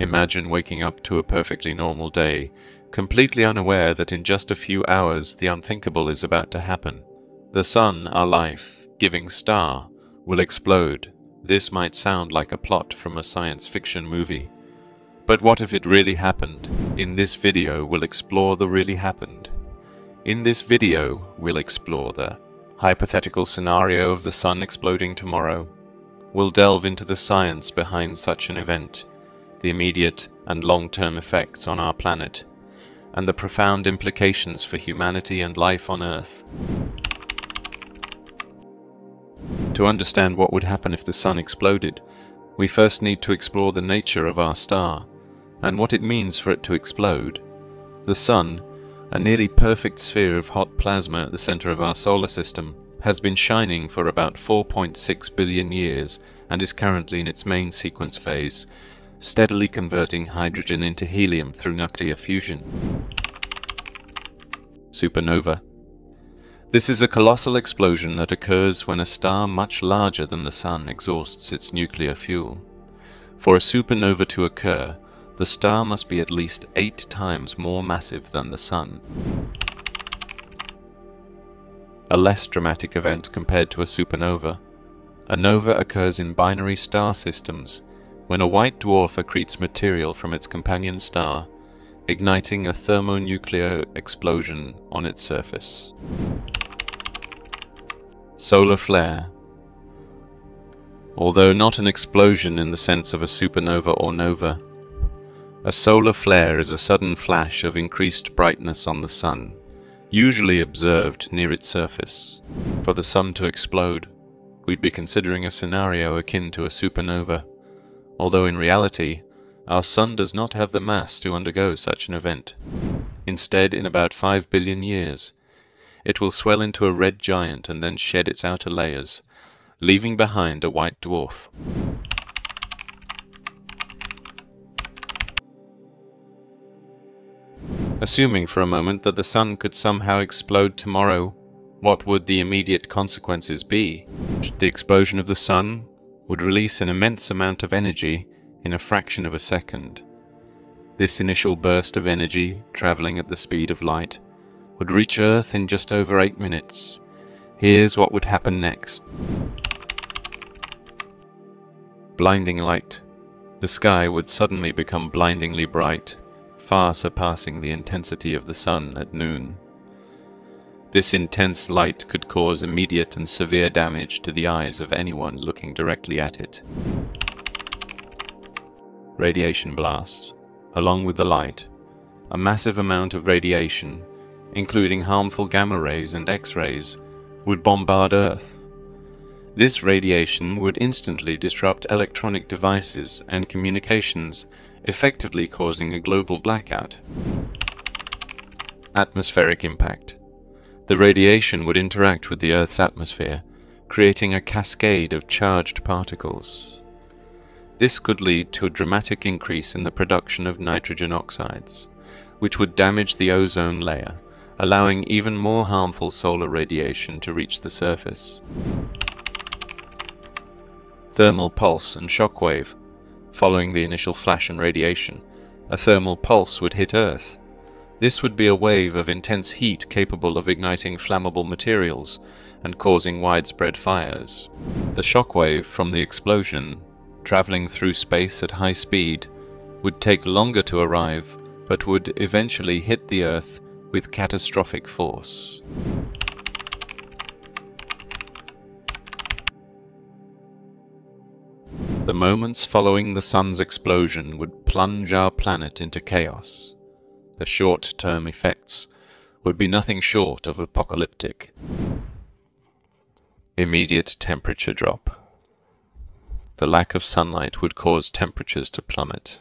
imagine waking up to a perfectly normal day, completely unaware that in just a few hours the unthinkable is about to happen. The sun, our life, giving star, will explode. This might sound like a plot from a science fiction movie. But what if it really happened? In this video, we'll explore the really happened. In this video, we'll explore the hypothetical scenario of the sun exploding tomorrow. We'll delve into the science behind such an event, the immediate and long-term effects on our planet, and the profound implications for humanity and life on Earth. To understand what would happen if the sun exploded, we first need to explore the nature of our star, and what it means for it to explode. The sun, a nearly perfect sphere of hot plasma at the center of our solar system, has been shining for about 4.6 billion years and is currently in its main sequence phase, steadily converting hydrogen into helium through nuclear fusion. Supernova. This is a colossal explosion that occurs when a star much larger than the Sun exhausts its nuclear fuel. For a supernova to occur, the star must be at least eight times more massive than the Sun. A less dramatic event compared to a supernova. A nova occurs in binary star systems, when a white dwarf accretes material from its companion star, igniting a thermonuclear explosion on its surface. Solar flare. Although not an explosion in the sense of a supernova or nova, a solar flare is a sudden flash of increased brightness on the Sun, usually observed near its surface. For the Sun to explode, we'd be considering a scenario akin to a supernova, although in reality, our Sun does not have the mass to undergo such an event. Instead, in about 5 billion years, it will swell into a red giant and then shed its outer layers, leaving behind a white dwarf. Assuming for a moment that the sun could somehow explode tomorrow, what would the immediate consequences be? The explosion of the sun would release an immense amount of energy in a fraction of a second. This initial burst of energy, traveling at the speed of light, would reach Earth in just over eight minutes. Here's what would happen next. Blinding light. The sky would suddenly become blindingly bright, far surpassing the intensity of the sun at noon. This intense light could cause immediate and severe damage to the eyes of anyone looking directly at it. Radiation blast. Along with the light, a massive amount of radiation, including harmful gamma rays and X-rays, would bombard Earth. This radiation would instantly disrupt electronic devices and communications effectively causing a global blackout. Atmospheric impact. The radiation would interact with the Earth's atmosphere, creating a cascade of charged particles. This could lead to a dramatic increase in the production of nitrogen oxides, which would damage the ozone layer, allowing even more harmful solar radiation to reach the surface. Thermal pulse and shockwave Following the initial flash and radiation, a thermal pulse would hit Earth. This would be a wave of intense heat capable of igniting flammable materials and causing widespread fires. The shockwave from the explosion, traveling through space at high speed, would take longer to arrive, but would eventually hit the Earth with catastrophic force. The moments following the sun's explosion would plunge our planet into chaos. The short-term effects would be nothing short of apocalyptic. Immediate temperature drop. The lack of sunlight would cause temperatures to plummet.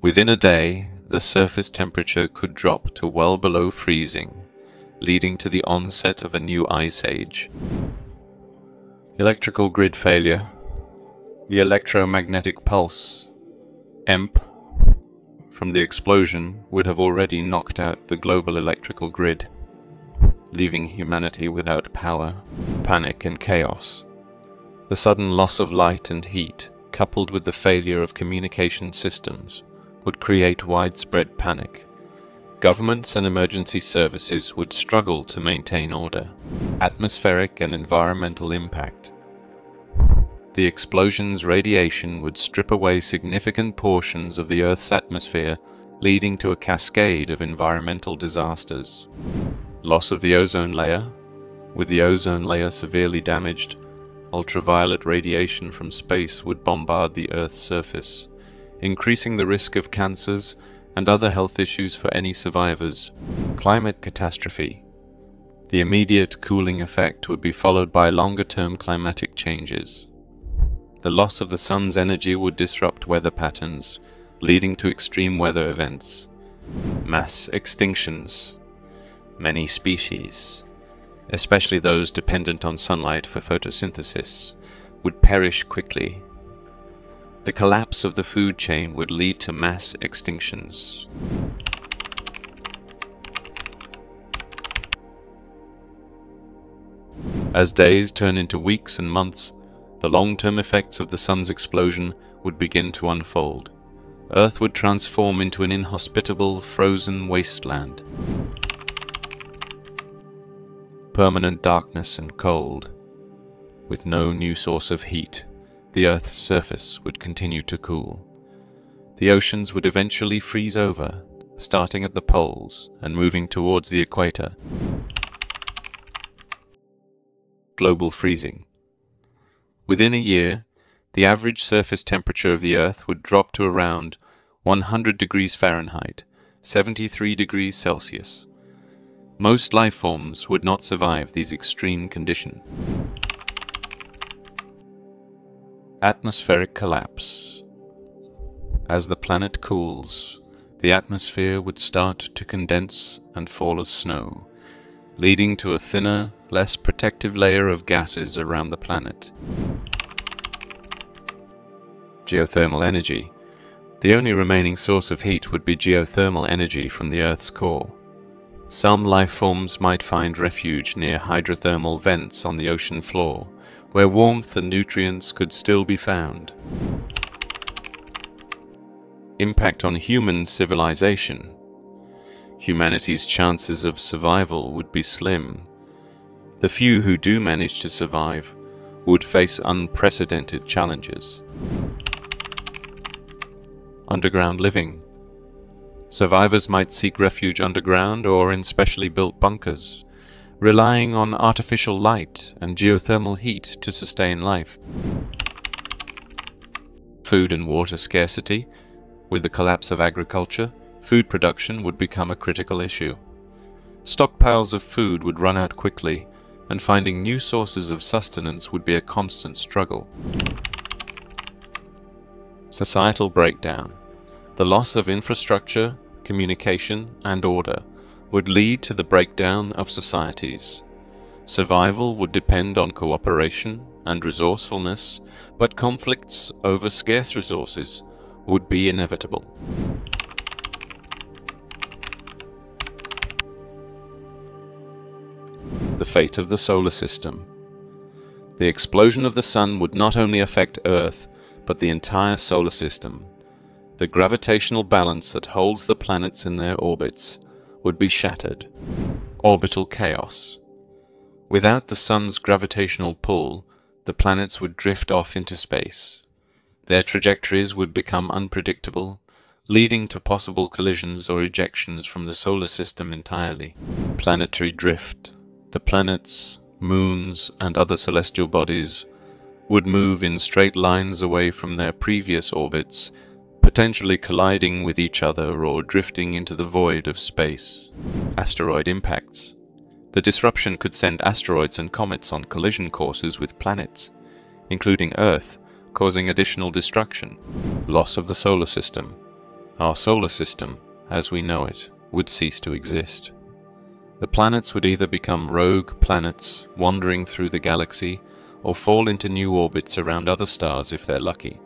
Within a day, the surface temperature could drop to well below freezing, leading to the onset of a new ice age. Electrical grid failure the electromagnetic pulse, EMP, from the explosion would have already knocked out the global electrical grid, leaving humanity without power, panic and chaos. The sudden loss of light and heat coupled with the failure of communication systems, would create widespread panic. Governments and emergency services would struggle to maintain order. Atmospheric and environmental impact. The explosion's radiation would strip away significant portions of the Earth's atmosphere, leading to a cascade of environmental disasters. Loss of the ozone layer. With the ozone layer severely damaged, ultraviolet radiation from space would bombard the Earth's surface, increasing the risk of cancers and other health issues for any survivors. Climate catastrophe. The immediate cooling effect would be followed by longer-term climatic changes. The loss of the sun's energy would disrupt weather patterns, leading to extreme weather events. Mass extinctions. Many species, especially those dependent on sunlight for photosynthesis, would perish quickly. The collapse of the food chain would lead to mass extinctions. As days turn into weeks and months, the long-term effects of the sun's explosion would begin to unfold. Earth would transform into an inhospitable, frozen wasteland. Permanent darkness and cold. With no new source of heat, the Earth's surface would continue to cool. The oceans would eventually freeze over, starting at the poles and moving towards the equator. Global freezing. Within a year, the average surface temperature of the Earth would drop to around 100 degrees Fahrenheit, 73 degrees Celsius. Most life forms would not survive these extreme conditions. Atmospheric collapse. As the planet cools, the atmosphere would start to condense and fall as snow, leading to a thinner, less protective layer of gases around the planet. Geothermal energy. The only remaining source of heat would be geothermal energy from the Earth's core. Some life forms might find refuge near hydrothermal vents on the ocean floor, where warmth and nutrients could still be found. Impact on human civilization. Humanity's chances of survival would be slim, the few who do manage to survive would face unprecedented challenges. Underground living. Survivors might seek refuge underground or in specially built bunkers, relying on artificial light and geothermal heat to sustain life. Food and water scarcity. With the collapse of agriculture, food production would become a critical issue. Stockpiles of food would run out quickly, and finding new sources of sustenance would be a constant struggle. Societal breakdown. The loss of infrastructure, communication, and order would lead to the breakdown of societies. Survival would depend on cooperation and resourcefulness, but conflicts over scarce resources would be inevitable. the fate of the solar system. The explosion of the Sun would not only affect Earth, but the entire solar system. The gravitational balance that holds the planets in their orbits would be shattered. Orbital chaos. Without the Sun's gravitational pull, the planets would drift off into space. Their trajectories would become unpredictable, leading to possible collisions or ejections from the solar system entirely. Planetary drift the planets, moons, and other celestial bodies would move in straight lines away from their previous orbits, potentially colliding with each other or drifting into the void of space. Asteroid impacts. The disruption could send asteroids and comets on collision courses with planets, including Earth, causing additional destruction. Loss of the solar system. Our solar system, as we know it, would cease to exist. The planets would either become rogue planets wandering through the galaxy or fall into new orbits around other stars if they're lucky.